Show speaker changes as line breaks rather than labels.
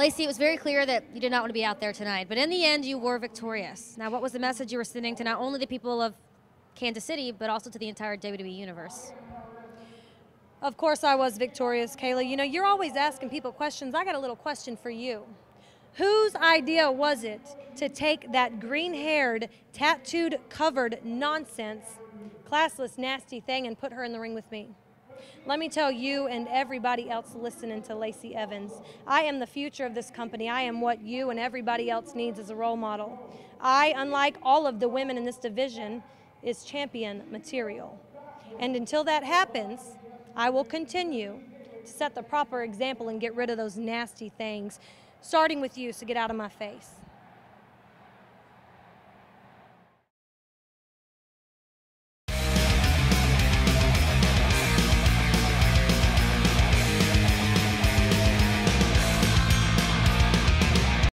Lacey, it was very clear that you did not want to be out there tonight, but in the end, you were victorious. Now, what was the message you were sending to not only the people of Kansas City, but also to the entire WWE universe?
Of course, I was victorious, Kayla. You know, you're always asking people questions. I got a little question for you. Whose idea was it to take that green haired, tattooed, covered nonsense, classless, nasty thing and put her in the ring with me? Let me tell you and everybody else listening to Lacey Evans, I am the future of this company. I am what you and everybody else needs as a role model. I, unlike all of the women in this division, is champion material. And until that happens, I will continue to set the proper example and get rid of those nasty things, starting with you, so get out of my face.